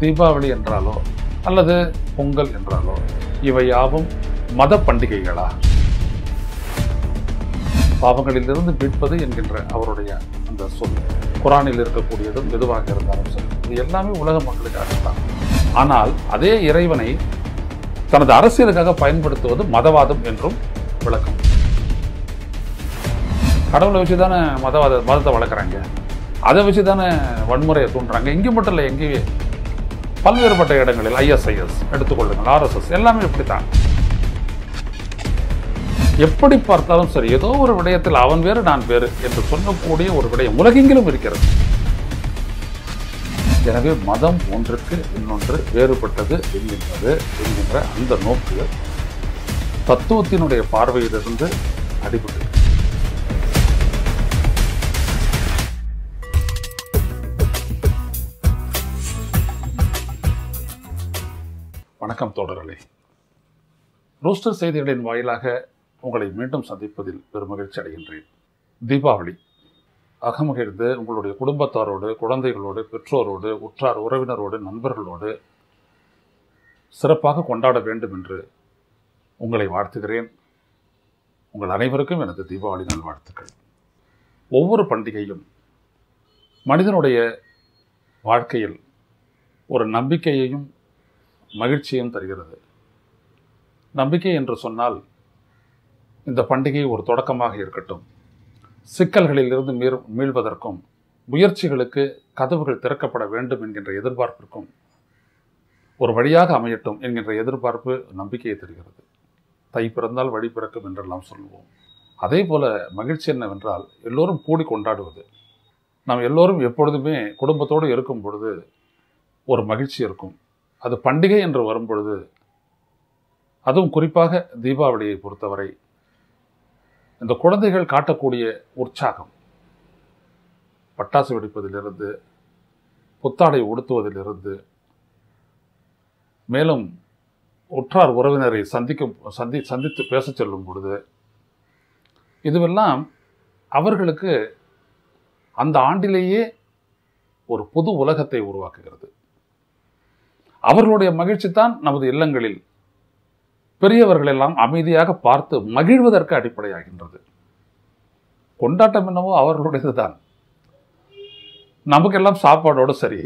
தீபாவளி என்றாலோ அல்லது பொங்கல் என்றாலோ இவை யாவும் மத பண்டிகைகளா? பாவங்களிலிருந்து மீட்பது என்கின்ற அவருடைய அந்த சொல். குரானில் இருக்கக்கூடியதும் எதுவாக இருந்தாலும் சரி இது எல்லாமே உலக மக்களுக்காகத்தான். ஆனால் அதே இறைவனை தனது அரசியலுக்காக பயன்படுத்துவது மதவாதம் என்றும் விளக்கம். கடவுளை வச்சு தானே மதவாத மதத்தை வளர்க்குறாங்க? அதை வச்சு தானே வன்முறையை தூண்டுறாங்க? இங்கே மட்டும் இல்லை எங்கேயே பல்வேறுபட்ட இடங்களில் ஐஎஸ்ஐஎஸ் எடுத்துக்கொள்ளுங்கள் ஆர்எஸ்எஸ் எல்லாமே இப்படித்தான். எப்படி பார்த்தாலும் சரி ஏதோ ஒரு விடயத்தில் அவன் வேறு நான் வேறு என்று சொல்லக்கூடிய ஒரு விடயம் உலகெங்கிலும் இருக்கிறது. எனவே மதம் ஒன்றுக்கு இன்னொன்று வேறுபட்டது என்கின்றது என்கின்ற அந்த நோக்கு தத்துவத்தினுடைய பார்வையிலிருந்து அடிபட்டு வணக்கம் தோழர்களே. ரோஸ்டர் செய்திகளின் வாயிலாக உங்களை மீண்டும் சந்திப்பதில் பெருமகிழ்ச்சி அடைகின்றேன். தீபாவளி. அகமகிழ்ந்து உங்களுடைய குடும்பத்தாரோடு குழந்தைகளோடு பெற்றோரோடு உற்றார் உறவினரோடு நண்பர்களோடு சிறப்பாக கொண்டாட வேண்டும் என்று உங்களை வாழ்த்துகிறேன். உங்கள் அனைவருக்கும் எனது தீபாவளி நல்வாழ்த்துக்கள். ஒவ்வொரு பண்டிகையும் மனிதனுடைய வாழ்க்கையில் ஒரு நம்பிக்கையையும் மகிழ்ச்சியும் தருகிறது. நம்பிக்கை என்று சொன்னால் இந்த பண்டிகை ஒரு தொடக்கமாக இருக்கட்டும். சிக்கல்களிலிருந்து மீர் மீள்வதற்கும் முயற்சிகளுக்கு கதவுகள் திறக்கப்பட வேண்டும் என்கின்ற எதிர்பார்ப்பிற்கும் ஒரு வழியாக அமையட்டும் என்கின்ற எதிர்பார்ப்பு நம்பிக்கையை தருகிறது. தை பிறந்தால் வழி பிறக்கும் என்றெல்லாம் சொல்லுவோம். அதே போல் மகிழ்ச்சி என்னவென்றால் எல்லோரும் கூடி கொண்டாடுவது. நாம் எல்லோரும் எப்பொழுதுமே குடும்பத்தோடு இருக்கும் பொழுது ஒரு மகிழ்ச்சி இருக்கும். அது பண்டிகை என்று வரும்பொழுது அதுவும் குறிப்பாக தீபாவளியை பொறுத்தவரை இந்த குழந்தைகள் காட்டக்கூடிய உற்சாகம் பட்டாசு வெடிப்பதிலிருந்து புத்தாடை உடுத்துவதிலிருந்து மேலும் உற்றார் உறவினரை சந்திக்கும் சந்தி சந்தித்து பேசச் செல்லும் பொழுது இதுவெல்லாம் அவர்களுக்கு அந்த ஆண்டிலேயே ஒரு புது உலகத்தை உருவாக்குகிறது. அவர்களுடைய மகிழ்ச்சி தான் நமது இல்லங்களில் பெரியவர்கள் எல்லாம் அமைதியாக பார்த்து மகிழ்வதற்கு அடிப்படையாகின்றது. கொண்டாட்டம் என்னவோ அவர்களுடையது தான் நமக்கெல்லாம் சாப்பாடோடு சரி.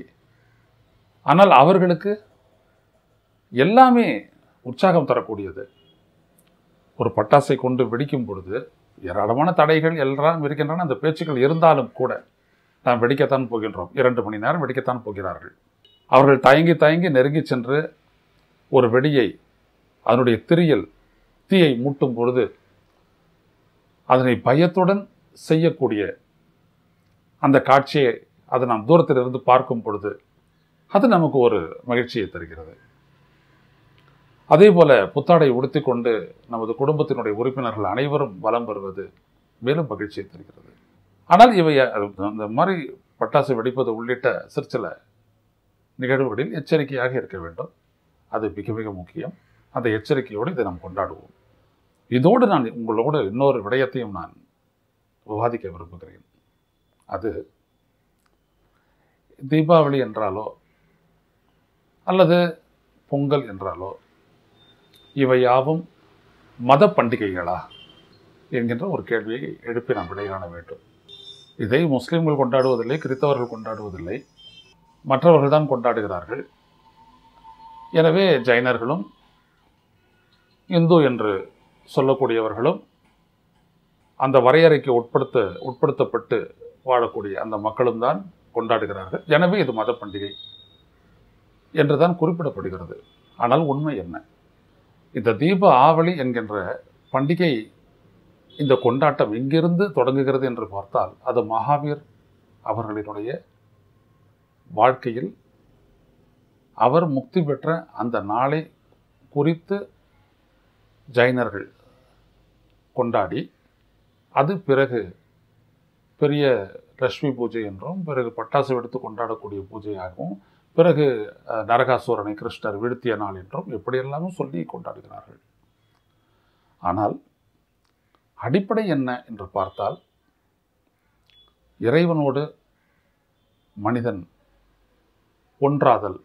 ஆனால் அவர்களுக்கு எல்லாமே உற்சாகம் தரக்கூடியது. ஒரு பட்டாசை கொண்டு வெடிக்கும் பொழுது ஏராளமான தடைகள் எல்லாம் இருக்கின்றன. அந்த பேச்சுக்கள் இருந்தாலும் கூட நாம் வெடிக்கத்தான் போகின்றோம். இரண்டு மணி நேரம் வெடிக்கத்தான் போகிறார்கள். அவர்கள் தயங்கி தயங்கி நெருங்கி சென்று ஒரு வெடியை அதனுடைய திரியில் தீயை மூட்டும் பொழுது அதனை பயத்துடன் செய்யக்கூடிய அந்த காட்சியை அதை நாம் தூரத்தில் இருந்து பார்க்கும் பொழுது அது நமக்கு ஒரு மகிழ்ச்சியை தருகிறது. அதே போல புத்தாடை உடுத்தி கொண்டு நமது குடும்பத்தினுடைய உறுப்பினர்கள் அனைவரும் வலம் வருவது மேலும் மகிழ்ச்சியை தருகிறது. ஆனால் இவை அந்த மாதிரி பட்டாசு வெடிப்பது உள்ளிட்ட சிற்சில நிகழ்வுகளில் எச்சரிக்கையாக இருக்க வேண்டும். அது மிக மிக முக்கியம். அந்த எச்சரிக்கையோடு இதை நாம் கொண்டாடுவோம். இதோடு நான் உங்களோடு இன்னொரு விடயத்தையும் நான் விவாதிக்க விரும்புகிறேன். அது தீபாவளி என்றாலோ அல்லது பொங்கல் என்றாலோ இவை யாவும் மத பண்டிகைகளா என்கின்ற ஒரு கேள்வியை எழுப்பி நாம் விடைகாண வேண்டும். இதை முஸ்லீம்கள் கொண்டாடுவதில்லை கிறித்தவர்கள் கொண்டாடுவதில்லை. மற்றவர்கள் தான் கொண்டாடுகிறார்கள். எனவே ஜைனர்களும் இந்து என்று சொல்லக்கூடியவர்களும் அந்த வரையறைக்கு உட்படுத்த உட்படுத்தப்பட்டு வாழக்கூடிய அந்த மக்களும் தான் கொண்டாடுகிறார்கள். எனவே இது மத பண்டிகை என்று தான் குறிப்பிடப்படுகிறது. ஆனால் உண்மை என்ன? இந்த தீப ஆவளி என்கின்ற பண்டிகை இந்த கொண்டாட்டம் எங்கிருந்து தொடங்குகிறது என்று பார்த்தால் அது மகாவீர் அவர்களினுடைய வாழ்க்கையில் அவர் முக்தி பெற்ற அந்த நாளை குறித்து ஜைனர்கள் கொண்டாடி அது பிறகு பெரிய லட்சுமி பூஜை என்றும் பிறகு பட்டாசு எடுத்து கொண்டாடக்கூடிய பூஜையாகவும் பிறகு நரகாசுரனை கிருஷ்ணர் வீழ்த்திய நாள் என்றும் எப்படியெல்லாமும் சொல்லி கொண்டாடுகிறார்கள். ஆனால் அடிப்படை என்ன என்று பார்த்தால் இறைவனோடு மனிதன் ஒன்றாதல்.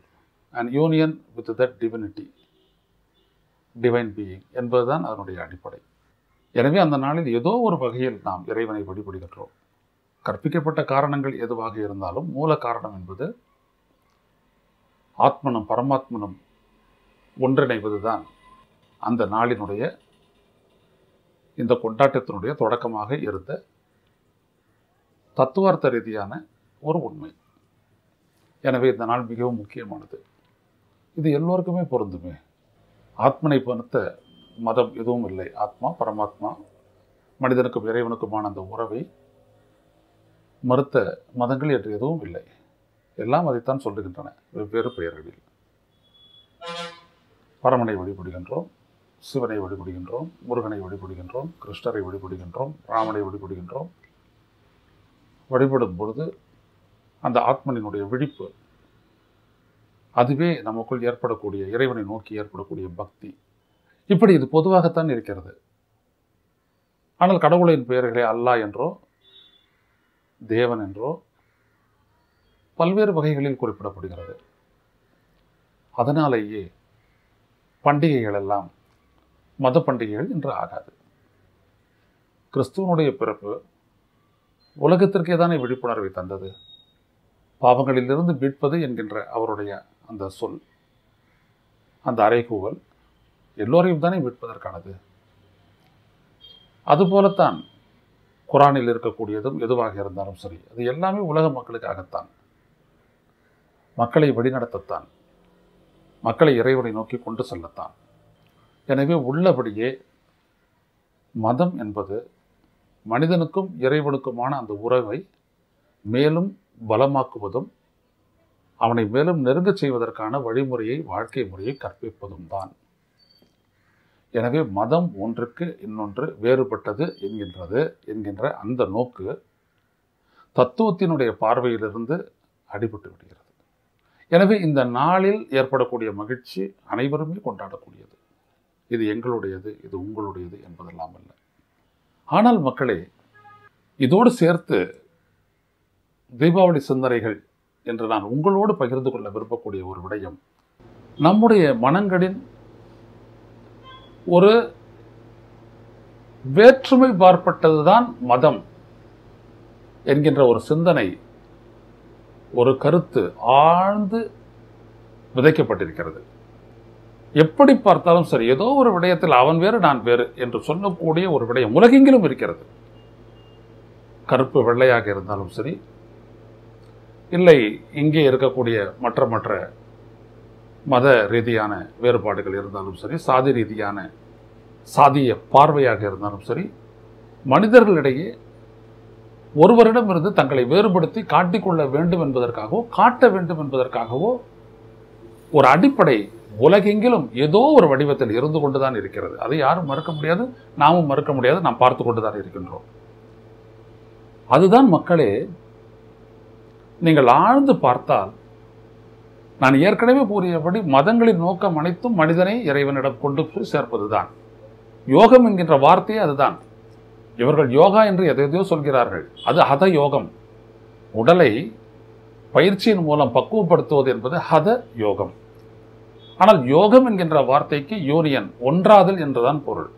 And union with the divinity divine being என்பதுதான் அதனுடைய அடிப்படை. எனவே அந்த நாளில் ஏதோ ஒரு வகையில் நாம் இறைவனை வழிபடுகின்றோம். கற்பிக்கப்பட்ட காரணங்கள் எதுவாக இருந்தாலும் மூல காரணம் என்பது ஆத்மனும் பரமாத்மனும் ஒன்றிணைவதுதான் அந்த நாளினுடைய இந்த கொண்டாட்டத்தினுடைய தொடக்கமாக இருந்த தத்துவார்த்த ரீதியான ஒரு உண்மை. எனவே இந்த நாள் மிகவும் முக்கியமானது. இது எல்லோருக்குமே பொருந்துமே. ஆத்மனை பொறுத்த மதம் எதுவும் இல்லை. ஆத்மா பரமாத்மா மனிதனுக்கும் இறைவனுக்குமான அந்த உறவை மறுத்த மதங்கள் என்று எதுவும் இல்லை. எல்லாம் அதைத்தான் சொல்லுகின்றன வெவ்வேறு பெயர்களில். பரமனை வழிபடுகின்றோம் சிவனை வழிபடுகின்றோம் முருகனை வழிபடுகின்றோம் கிருஷ்ணரை வழிபடுகின்றோம் ராமனை வழிபடுகின்றோம். வழிபடும் பொழுது அந்த ஆத்மனினுடைய விழிப்பு. அதுவே நமக்குள் ஏற்படக்கூடிய இறைவனை நோக்கி ஏற்படக்கூடிய பக்தி. இப்படி இது பொதுவாகத்தான் இருக்கிறது. ஆனால் கடவுளின் பெயர்களை அல்லாஹ் என்றோ தேவன் என்றோ பல்வேறு வகைகளில் குறிப்பிடப்படுகிறது. அதனாலேயே பண்டிகைகள் எல்லாம் மத பண்டிகைகள் என்று ஆகாது. கிறிஸ்துவனுடைய பிறப்பு உலகத்திற்கே தானே விழிப்புணர்வை தந்தது. பாவங்களிலிருந்து மீட்பது என்கின்ற அவருடைய அந்த சொல் அந்த அறைகூவல் எல்லோரையும் தானே மீட்பதற்கானது? அதுபோலத்தான் குரானில் இருக்கக்கூடியதும் எதுவாக இருந்தாலும் சரி அது எல்லாமே உலக மக்களுக்காகத்தான். மக்களை வழிநடத்தத்தான். மக்களை இறைவனை நோக்கி கொண்டு செல்லத்தான். எனவே உள்ளபடியே மதம் என்பது மனிதனுக்கும் இறைவனுக்குமான அந்த உறவை மேலும் பலமாக்குவதும் அவனை மேலும் நெருங்கச் செய்வதற்கான வழிமுறையை வாழ்க்கை முறையை கற்பிப்பதும் தான். எனவே மதம் ஒன்றுக்கு இன்னொன்று வேறுபட்டது என்கின்றது என்கின்ற அந்த நோக்கு தத்துவத்தினுடைய பார்வையிலிருந்து அடிபட்டு விடுகிறது. எனவே இந்த நாளில் ஏற்படக்கூடிய மகிழ்ச்சி அனைவருமே கொண்டாடக்கூடியது. இது எங்களுடையது இது உங்களுடையது என்பதெல்லாம் அல்ல. ஆனால் மக்களே இதோடு சேர்த்து தீபாவளி சிந்தனைகள் என்று நான் உங்களோடு பகிர்ந்து கொள்ள விரும்பக்கூடிய ஒரு விடயம். நம்முடைய மனங்களின் ஒரு வேற்றுமை பார்ப்பட்டதுதான் மதம் என்கின்ற ஒரு சிந்தனை ஒரு கருத்து ஆழ்ந்து விதைக்கப்பட்டிருக்கிறது. எப்படி பார்த்தாலும் சரி ஏதோ ஒரு விடயத்தில் அவன் வேறு நான் வேறு என்று சொல்லக்கூடிய ஒரு விடயம் உலகெங்கிலும் இருக்கிறது. கருப்பு வெள்ளையாக இருந்தாலும் சரி இல்லை இங்கே இருக்கக்கூடிய மற்ற மற்ற மத ரீதியான வேறுபாடுகள் இருந்தாலும் சரி சாதி ரீதியான சாதிய பார்வையாக இருந்தாலும் சரி மனிதர்களிடையே ஒருவரிடமிருந்து தங்களை வேறுபடுத்தி காட்டிக்கொள்ள வேண்டும் என்பதற்காகவோ காட்ட வேண்டும் என்பதற்காகவோ ஒரு அடிப்படை உலகெங்கிலும் ஏதோ ஒரு வடிவத்தில் இருந்து கொண்டு தான் இருக்கிறது. அதை யாரும் மறுக்க முடியாது நாமும் மறுக்க முடியாது நாம் பார்த்து கொண்டுதான் இருக்கின்றோம். அதுதான் மக்களே நீங்கள் ஆழ்ந்து பார்த்தால் நான் ஏற்கனவே கூறியபடி மதங்களின் நோக்கம் அனைத்தும் மனிதனை இறைவனிடம் கொண்டு போய் சேர்ப்பதுதான். யோகம் என்கின்ற வார்த்தையே அதுதான். இவர்கள் யோகா என்று எதையோ சொல்கிறார்கள். அது ஹத யோகம். உடலை பயிற்சியின் மூலம் பக்குவப்படுத்துவது என்பது ஹத யோகம். ஆனால் யோகம் என்கின்ற வார்த்தைக்கு யூனியன் ஒன்றாதல் என்றுதான் பொருள்.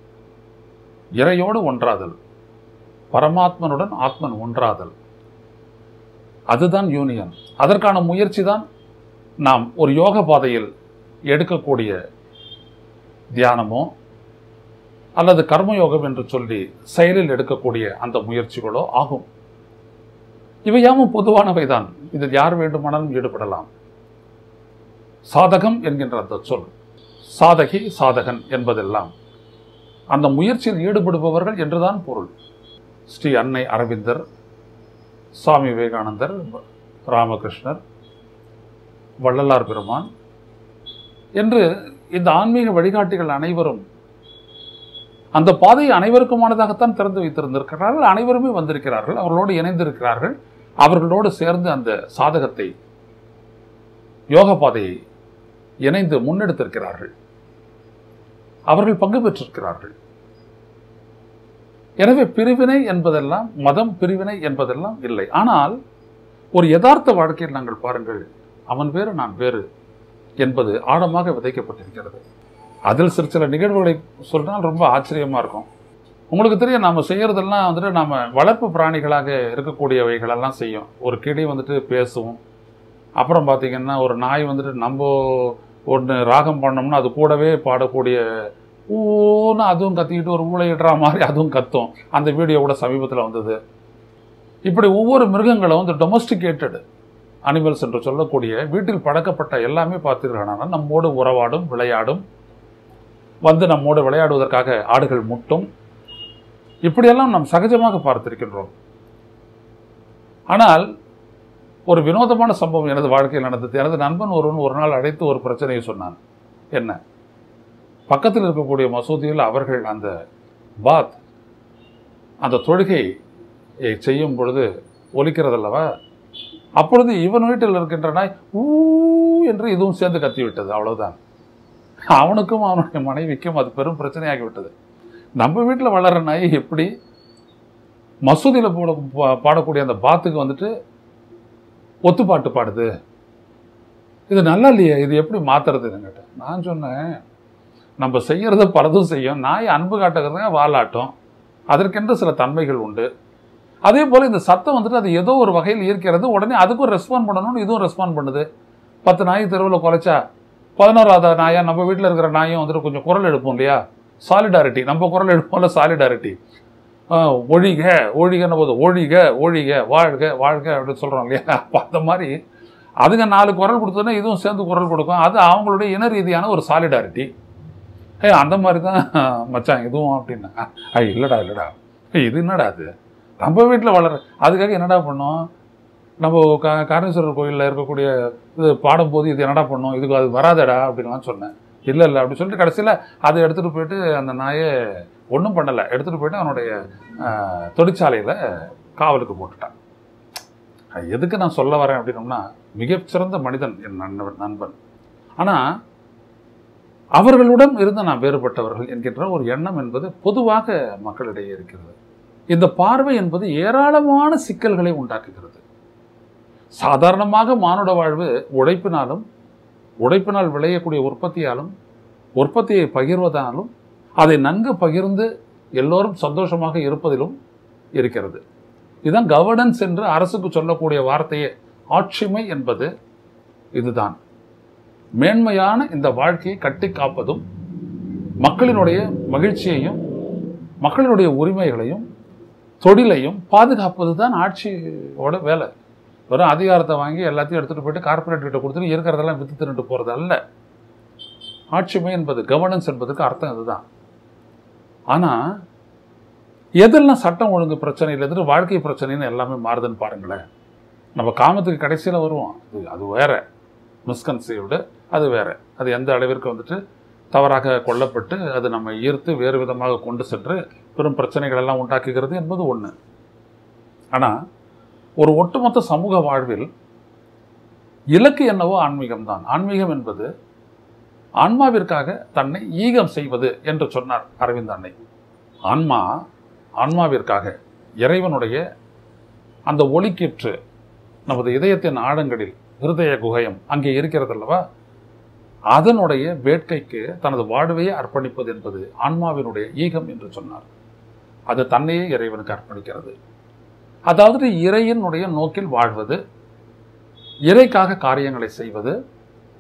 இறையோடு ஒன்றாதல். பரமாத்மனுடன் ஆத்மன் ஒன்றாதல். அதுதான் யூனியன் அதற்கான முயற்சி தான் நாம் ஒரு யோக பாதையில் எடுக்கக்கூடிய தியானமோ அல்லது கர்மயோகம் என்று சொல்லி செயலில் எடுக்கக்கூடிய அந்த முயற்சிகளோ ஆகும். இவையாவும் பொதுவானவை தான் இதில் யார் வேண்டுமானாலும் ஈடுபடலாம். சாதகம் என்கின்ற அந்த சொல் சாதகி சாதகன் என்பதெல்லாம் அந்த முயற்சியில் ஈடுபடுபவர்கள் என்றுதான் பொருள். ஸ்ரீ அன்னை அரவிந்தர் சுவாமி விவேகானந்தர் ராமகிருஷ்ணர் வள்ளலார் பெருமான் என்று இந்த ஆன்மீக வழிகாட்டிகள் அனைவரும் அந்த பாதையை அனைவருக்குமானதாகத்தான் திறந்து வைத்திருந்திருக்கிறார்கள். அனைவருமே வந்திருக்கிறார்கள். அவர்களோடு இணைந்திருக்கிறார்கள். அவர்களோடு சேர்ந்து அந்த சாதகத்தை யோக பாதையை இணைந்து முன்னெடுத்திருக்கிறார்கள். அவர்கள் பங்கு பெற்றிருக்கிறார்கள். எனவே பிரிவினை என்பதெல்லாம் மதம் பிரிவினை என்பதெல்லாம் இல்லை. ஆனால் ஒரு யதார்த்த வாழ்க்கையில் நாங்கள் பாருங்கள் அவன் வேறு நான் வேறு என்பது ஆழமாக விதைக்கப்பட்டிருக்கிறது. அதில் சிறு சில நிகழ்வுகளை சொன்னால் ரொம்ப ஆச்சரியமாக இருக்கும். உங்களுக்கு தெரியும் நாம் செய்யறதெல்லாம் வந்துட்டு நாம் வளர்ப்பு பிராணிகளாக இருக்கக்கூடியவைகளெல்லாம் செய்யும். ஒரு கிளி வந்துட்டு பேசுவோம் அப்புறம் பார்த்திங்கன்னா ஒரு நாய் வந்துட்டு நம்ம ஒன்று ராகம் பண்ணோம்னா அது கூடவே பாடக்கூடிய ஊன்னு அதுவும் கத்திக்கிட்டு ஒரு ஊழையிடுற மாதிரி அதுவும் கத்தும். அந்த வீடியோ கூட சமீபத்தில் வந்தது. இப்படி ஒவ்வொரு மிருகங்களும் வந்து டொமஸ்டிகேட்டடு அனிமல்ஸ் என்று சொல்லக்கூடிய வீட்டில் பழக்கப்பட்ட எல்லாமே பார்த்தீர்களானால் நம்மோடு உறவாடும் விளையாடும் வந்து நம்மோடு விளையாடுவதற்காக ஆடுகள் முட்டும். இப்படியெல்லாம் நாம் சகஜமாக பார்த்திருக்கின்றோம். ஆனால் ஒரு வினோதமான சம்பவம் எனது வாழ்க்கையில் நடந்தது. எனது நண்பன் ஒருவன் ஒரு நாள் அழைத்து ஒரு பிரச்சனையை சொன்னான். என்ன? பக்கத்தில் இருக்கக்கூடிய மசூதியில் அவர்கள் அந்த பாத் அந்த தொழுகை செய்யும் பொழுது ஒலிக்கிறதல்லவா? அப்பொழுது இவன் வீட்டில் இருக்கின்ற நாய் ஊ என்று இதுவும் சேர்ந்து கத்திவிட்டது. அவ்வளவுதான். அவனுக்கும் அவனுடைய மனைவிக்கும் அது பெரும் பிரச்சனையாகி விட்டது நம்ம வீட்டில் வளர்கிற நாய் எப்படி? மசூதியில் போட பா- பாடக்கூடிய அந்த பாத்துக்கு வந்துட்டு ஒத்துப்பாட்டு பாடுது. இது நல்லா இல்லையே? இது எப்படி மாத்துறதுன்னு என்கிட்ட நான் சொன்னேன் நம்ம செய்கிறத பலதும் செய்யும். நாய் அன்பு காட்டுகிறதுங்க வாலாட்டும். அதற்கென்று சில தன்மைகள் உண்டு. அதே போல் இந்த சத்தம் வந்துட்டு அது ஏதோ ஒரு வகையில் ஈர்க்கிறது. உடனே அதுக்கும் ரெஸ்பாண்ட் பண்ணணும்னு இதுவும் ரெஸ்பாண்ட் பண்ணுது. பத்து நாய் தெருவில் குலைச்சா பதினோராவது நாயாக நம்ம வீட்டில் இருக்கிற நாயும் வந்துட்டு கொஞ்சம் குரல் எடுப்போம் இல்லையா? சாலிடாரிட்டி நம்ம குரல் எடுப்போம்ல சாலிடாரிட்டி ஒழிக ஒழிகன்னு போது ஒழிக ஒழிக வாழ்க வாழ்க அப்படின்னு சொல்கிறோம் இல்லையா? அப்போ அந்த மாதிரி அதுங்க நாலு குரல் கொடுத்தோன்னா இதுவும் சேர்ந்து குரல் கொடுக்கும். அது அவங்களுடைய இன ரீதியான ஒரு சாலிடாரிட்டி ஏ அந்த மாதிரி தான் மச்சான் இதுவும் அப்படின்னா. ஐ இல்லைடா இல்லைடா. ஏய், இது என்னடா அது? நம்ம வீட்டில் வளர அதுக்காக என்னடா பண்ணோம்? நம்ம கா காரணேஸ்வரர் கோயிலில் இருக்கக்கூடிய இது பாடும்போது இது என்னடா பண்ணோம்? இதுக்கு அது வராதடா அப்படின்லாம் சொன்னேன். இல்லை இல்லை அப்படி சொல்லிட்டு கடைசியில் அதை எடுத்துகிட்டு போயிட்டு அந்த நாயை ஒன்றும் பண்ணலை. எடுத்துகிட்டு போயிட்டு அவனுடைய தொழிற்சாலையில் காவலுக்கு போட்டுட்டான். எதுக்கு நான் சொல்ல வரேன் அப்படின்னோம்னா மிகச்சிறந்த மனிதன் என் நண்பன் நண்பன். ஆனால் அவர்களுடன் இருந்து நான் வேறுபட்டவர்கள் என்கின்ற ஒரு எண்ணம் என்பது பொதுவாக மக்களிடையே இருக்கிறது. இந்த பார்வை என்பது ஏராளமான சிக்கல்களை உண்டாக்குகிறது. சாதாரணமாக மானுட வாழ்வு உழைப்பினாலும் உழைப்பினால் விளையக்கூடிய உற்பத்தியாலும் உற்பத்தியை பகிர்வதாலும் அதை நன்கு பகிர்ந்து எல்லோரும் சந்தோஷமாக இருப்பதிலும் இருக்கிறது. இதுதான் கவர்னன்ஸ் என்று அரசுக்கு சொல்லக்கூடிய வார்த்தையே. ஆட்சிமை என்பது இதுதான். மேன்மையான இந்த வாழ்க்கையை கட்டி காப்பதும் மக்களினுடைய மகிழ்ச்சியையும் மக்களினுடைய உரிமைகளையும் தொழிலையும் பாதுகாப்பது தான் ஆட்சியோட வேலை. வெறும் அதிகாரத்தை வாங்கி எல்லாத்தையும் எடுத்துகிட்டு போயிட்டு கார்ப்பரேட் கிட்ட கொடுத்துட்டு இருக்கிறதெல்லாம் வித்து தின்னுட்டு போகிறது அல்ல. ஆட்சிமை என்பது கவர்னன்ஸ் என்பதுக்கு அர்த்தம் இதுதான். ஆனால் எதெல்லாம் சட்டம் ஒழுங்கு பிரச்சனையில் இல்லை வாழ்க்கை பிரச்சனைன்னு எல்லாமே மாறுதுன்னு பாருங்களேன். நம்ம காமத்துக்கு கடைசியில் வருவோம். அது அது வேறு. மிஸ்கன்சீவ்டு அது வேற. அது எந்த அளவிற்கு வந்துட்டு தவறாக கொல்லப்பட்டு அது நம்ம ஈர்த்து வேறு விதமாக கொண்டு சென்று பெரும் பிரச்சனைகள் எல்லாம் உண்டாக்குகிறது என்பது ஒன்று ஆனால் ஒரு ஒட்டுமொத்த சமூக வாழ்வில் இலக்கு என்னவோ ஆன்மீகம் தான். ஆன்மீகம் என்பது ஆன்மாவிற்காக தன்னை ஈகம் செய்வது என்று சொன்னார் அரவிந்த் அன்னை. ஆன்மா ஆன்மாவிற்காக இறைவனுடைய அந்த ஒளிக்கீற்று நமது இதயத்தின் ஆழங்களில் ஹிருதய குகையம் அங்கே இருக்கிறது அல்லவா அதனுடைய வேட்கைக்கு தனது வாழ்வையே அர்ப்பணிப்பது என்பது ஆன்மாவினுடைய ஈகம் என்று சொன்னார். அது தன்னையே இறைவனுக்கு அர்ப்பணிக்கிறது. அதாவது இறையினுடைய நோக்கில் வாழ்வது இறைக்காக காரியங்களை செய்வது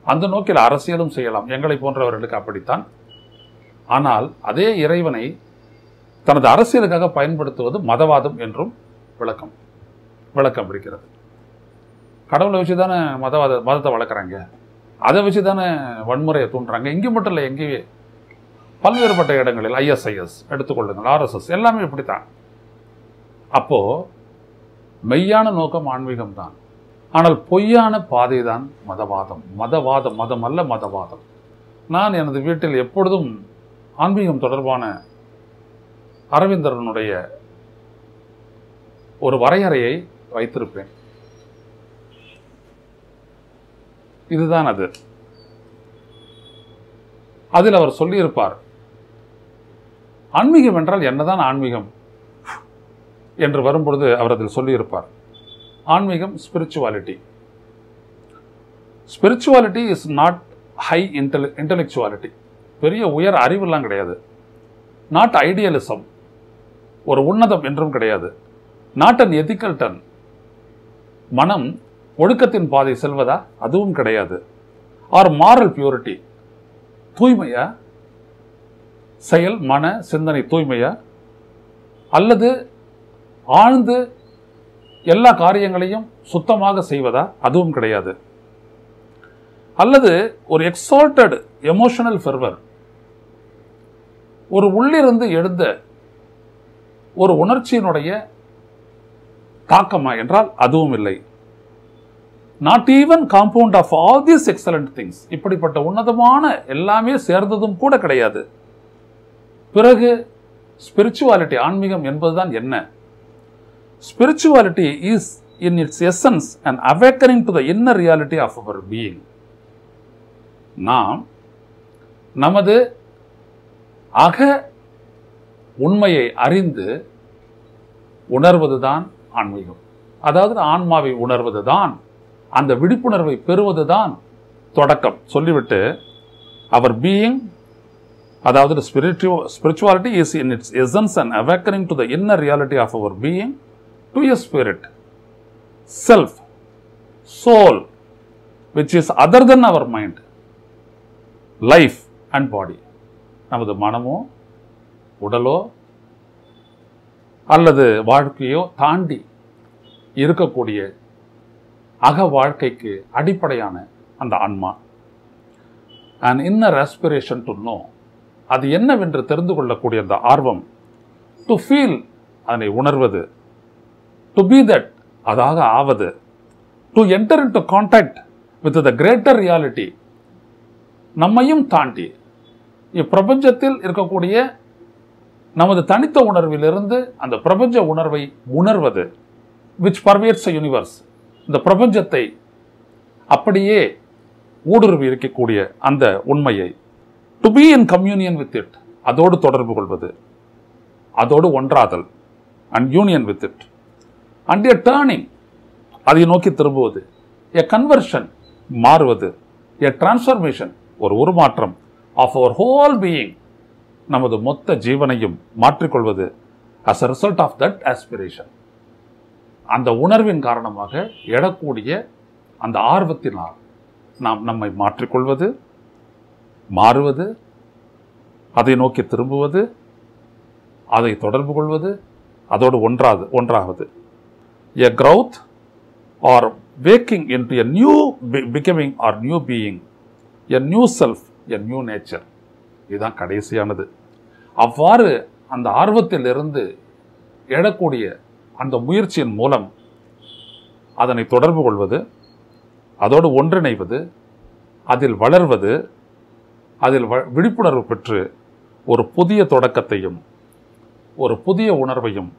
அந்த நோக்கில் அரசியலும் செய்யலாம். எங்களை போன்றவர்களுக்கு அப்படித்தான். ஆனால் அதே இறைவனை தனது அரசியலுக்காக பயன்படுத்துவது மதவாதம் என்றும் விளக்கம் விளக்கம் பிடிக்கிறது கடவுளை வச்சு தானே மதவாத மதத்தை வளர்க்குறாங்க. அதை வச்சு தானே வன்முறையை தூண்டுறாங்க. இங்கே மட்டும் இல்லை எங்கேயே பல்வேறுபட்ட இடங்களில் ஐஎஸ்ஐஎஸ் எடுத்துக்கொள்ளுங்கள் ஆர்எஸ்எஸ் எல்லாமே இப்படித்தான். அப்போது மெய்யான நோக்கம் ஆன்மீகம் தான் ஆனால் பொய்யான பாதை தான் மதவாதம். மதவாதம் மதம் அல்ல மதவாதம். நான் எனது வீட்டில் எப்பொழுதும் ஆன்மீகம் தொடர்பான அரவிந்தரனுடைய ஒரு வரையறையை வைத்திருப்பேன். இதுதான் அது. அதில் அவர் சொல்லியிருப்பார் ஆன்மீகம் என்றால் என்னதான் ஆன்மீகம்? என்று வரும்பொழுது அவர் அதில் சொல்லியிருப்பார் ஆன்மீகம் spirituality spirituality is not high இன்டெலி intellectuality பெரிய உயர் அறிவுலாம் கிடையாது. நாட் ஐடியலிசம் ஒரு உன்னதம் என்றும் கிடையாது. நாட் அன் எதிக்கல் டன் மனம் ஒழுக்கத்தின் பாதை செல்வதா? அதுவும் கிடையாது. ஆர் மாரல் பியூரிட்டி தூய்மையா? செயல் மன சிந்தனை தூய்மையா? அல்லது ஆழ்ந்து எல்லா காரியங்களையும் சுத்தமாக செய்வதா? அதுவும் கிடையாது. அல்லது ஒரு எக்ஸால்ட்டட் எமோஷனல் ஃபெர்வர் ஒரு உள்ளிருந்து எழுந்த ஒரு உணர்ச்சியினுடைய தாக்கமா என்றால் அதுவும் இல்லை. Not even compound of all these excellent things இப்படிப்பட்ட உன்னதமான எல்லாமே சேர்ந்ததும் கூட கிடையாது. பிறகு ஸ்பிரிச்சுவாலிட்டி ஆன்மீகம் என்பதுதான் என்ன? Spirituality is in its essence and awakening to the inner reality of our being நாம் நமது அக உண்மையை அறிந்து உணர்வதுதான் ஆன்மீகம். அதாவது ஆன்மாவை உணர்வதுதான் அந்த விழிப்புணர்வை பெறுவதுதான் தொடக்கம். சொல்லிவிட்டு அவர் பீயிங் அதாவது spiritual spirituality is in its essence and awakening to the inner reality of our being to a spirit self soul which is other than our mind life and body நமது மனமோ உடலோ அல்லது வாழ்க்கையோ தாண்டி இருக்கக்கூடிய அக வாழ்க்கைக்கு அடிப்படையான அந்த ஆன்மா. And inner aspiration to know அது என்னவென்று தெரிந்து கொள்ளக்கூடிய அந்த ஆர்வம் டு ஃபீல் அதனை உணர்வது டு பி தட் அதாக ஆவது to enter into contact with the greater reality நம்மையும் தாண்டி இப்பிரபஞ்சத்தில் இருக்கக்கூடிய நமது தனித்த உணர்விலிருந்து அந்த பிரபஞ்ச உணர்வை உணர்வது விச் பர்வேட்ஸ் யூனிவர்ஸ் இந்த பிரபஞ்சத்தை அப்படியே ஊடுருவி இருக்கக்கூடிய அந்த உண்மையை to be in communion with it அதோடு தொடர்பு கொள்வது அதோடு ஒன்றாதல் and union with it and a turning அதை நோக்கி திரும்புவது எ கன்வர்ஷன் மாறுவது எ டிரான்ஸ்ஃபர்மேஷன் ஒரு உருமாற்றம் ஆஃப் அவர் ஹோல் பீயிங் நமது மொத்த ஜீவனையும் மாற்றிக்கொள்வது as a result of that aspiration அந்த உணர்வின் காரணமாக எழக்கூடிய அந்த ஆர்வத்தினால் நாம் நம்மை மாற்றிக்கொள்வது மாறுவது அதை நோக்கி திரும்புவது அதை தொடர்பு கொள்வது அதோடு ஒன்றாது ஒன்றாவது. A growth or waking into a new becoming or new being a new self a new nature இதுதான் கடைசியானது. அவ்வாறு அந்த ஆர்வத்திலிருந்து எழக்கூடிய அந்த முயற்சியின் மூலம் அதனை தொடர்பு கொள்வது அதோடு ஒன்றிணைவது அதில் வளர்வது அதில் வ- விழிப்புணர்வு பெற்று ஒரு புதிய தொடக்கத்தையும் ஒரு புதிய உணர்வையும்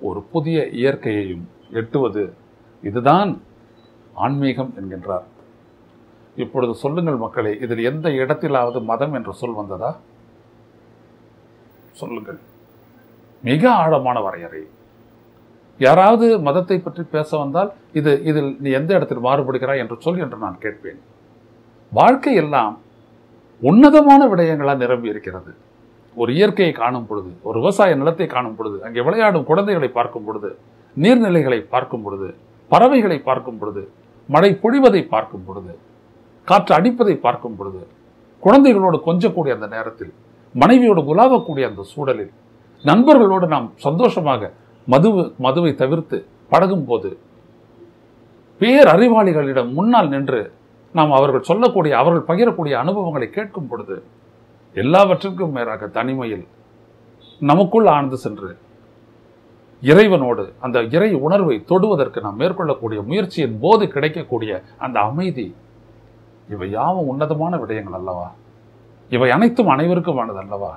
ஒரு புதிய இயற்கையையும் எட்டுவது இதுதான் ஆன்மீகம் என்கின்றார். இப்பொழுது சொல்லுங்கள் மக்களே இதில் எந்த இடத்திலாவது மதம் என்ற சொல் வந்ததா? சொல்லுங்கள். மிக ஆழமான வரையறை. யாராவது மதத்தை பற்றி பேச வந்தால் இது இதில் நீ எந்த இடத்தில் மாறுபடுகிறாய் என்று சொல் என்று நான் கேட்பேன். வாழ்க்கை எல்லாம் உன்னதமான விடயங்களால் நிரம்பி இருக்கிறது. ஒரு இயற்கையை காணும் பொழுது ஒரு விவசாய நிலத்தை காணும் பொழுது அங்கே விளையாடும் குழந்தைகளை பார்க்கும் பொழுது நீர்நிலைகளை பார்க்கும் பொழுது பறவைகளை பார்க்கும் பொழுது மழை பொழிவதை பார்க்கும் பொழுது காற்று அடிப்பதை பார்க்கும் பொழுது குழந்தைகளோடு கொஞ்சக்கூடிய அந்த நேரத்தில் மனைவியோடு உலாவக்கூடிய அந்த சூழலில் நண்பர்களோடு நாம் சந்தோஷமாக மதுவு மதுவை தவிர்த்து பழகும் போது பேரறிவாளிகளிடம் முன்னால் நின்று நாம் அவர்கள் சொல்லக்கூடிய அவர்கள் பகிரக்கூடிய அனுபவங்களை கேட்கும் பொழுது எல்லாவற்றிற்கும் மேலாக தனிமையில் நமக்குள் ஆழ்ந்து சென்று இறைவனோடு அந்த இறை உணர்வை தொடுவதற்கு நாம் மேற்கொள்ளக்கூடிய முயற்சியின் போது கிடைக்கக்கூடிய அந்த அமைதி இவை யாவும் உன்னதமான விடயங்கள் அல்லவா? இவை அனைத்தும் அனைவருக்குமானது அல்லவா?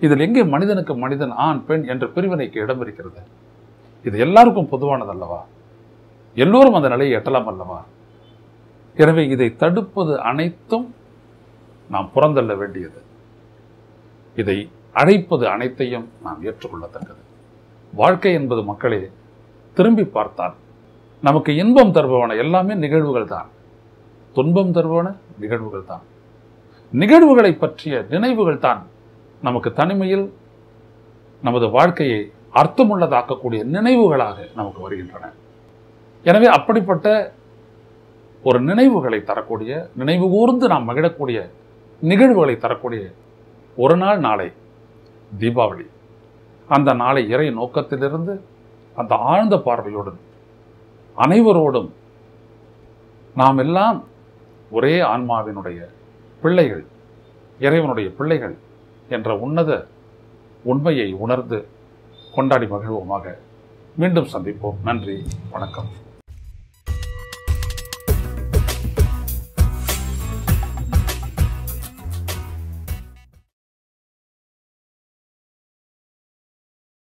இதில் எங்கே மனிதனுக்கு மனிதன் ஆண் பெண் என்ற பிரிவினைக்கு இடம் இருக்கிறது இது எல்லாருக்கும் பொதுவானது அல்லவா எல்லோரும் அந்த நிலையை எட்டலாம் அல்லவா எனவே இதை தடுப்பது அனைத்தும் நாம் புறந்தள்ள வேண்டியது. இதை அழைப்பது அனைத்தையும் நாம் ஏற்றுக்கொள்ளத்தக்கது. வாழ்க்கை என்பது மக்களே திரும்பி பார்த்தால் நமக்கு இன்பம் தருபவன எல்லாமே நிகழ்வுகள் தான். துன்பம் தருபவன நிகழ்வுகள் தான். நிகழ்வுகளை பற்றிய நினைவுகள் தான் நமக்கு தனிமையில் நமது வாழ்க்கையை அர்த்தமுள்ளதாக்கக்கூடிய நினைவுகளாக நமக்கு வருகின்றன. எனவே அப்படிப்பட்ட ஒரு நினைவுகளை தரக்கூடிய நினைவு கூர்ந்து நாம் மகிழக்கூடிய நிகழ்வுகளை தரக்கூடிய ஒரு நாள் நாளை தீபாவளி. அந்த நாளை இறை நோக்கத்திலிருந்து அந்த ஆழ்ந்த பார்வையுடன் அனைவரோடும் நாம் எல்லாம் ஒரே ஆன்மாவினுடைய பிள்ளைகள் இறைவனுடைய பிள்ளைகள் என்ற உன்னத உண்மையை உணர்ந்து கொண்டாடி மகிழ்வோமாக. மீண்டும் சந்திப்போம். நன்றி. வணக்கம்.